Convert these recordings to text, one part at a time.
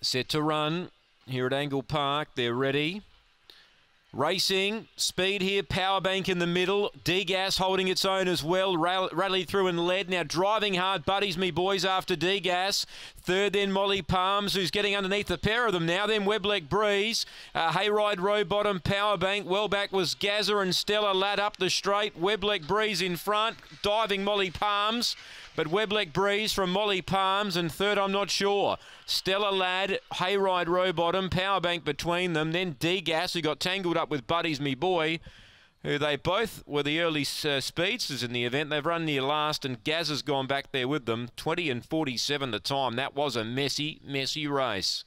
Set to run here at Angle Park. They're ready. Racing, speed here, power bank in the middle. D-Gas holding its own as well. Rally through and led. Now driving hard, buddies me boys after D-Gas. Third then Molly Palms, who's getting underneath the pair of them now. Then Webleck Breeze, uh, Hayride Row Bottom, Power Bank. Well back was Gaza and Stella Lad up the straight. Webleck Breeze in front, diving Molly Palms. But Webleck Breeze from Molly Palms and third, I'm not sure. Stella Lad, Hayride Row Bottom, Power Bank between them. Then D-Gas, who got tangled up with Buddies Me Boy who they both were the early uh, speedsters in the event. They've run near last, and Gaz has gone back there with them. 20 and 47 the time. That was a messy, messy race.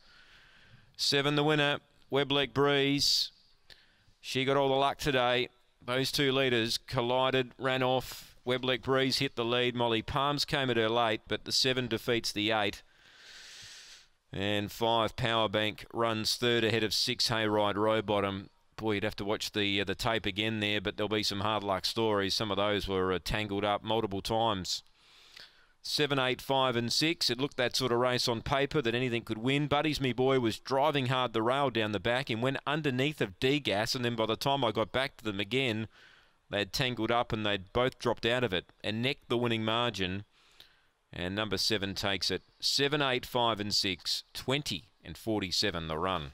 Seven the winner, Webleck Breeze. She got all the luck today. Those two leaders collided, ran off. Webleck Breeze hit the lead. Molly Palms came at her late, but the seven defeats the eight. And five Powerbank runs third ahead of six Hayride Rowbottom. Boy, you'd have to watch the uh, the tape again there, but there'll be some hard luck stories. Some of those were uh, tangled up multiple times. Seven, eight, five, and six. It looked that sort of race on paper that anything could win. Buddies, me boy, was driving hard the rail down the back and went underneath of D gas. And then by the time I got back to them again, they had tangled up and they'd both dropped out of it and necked the winning margin. And number seven takes it. Seven, eight, five, and six. 20 and 47 the run.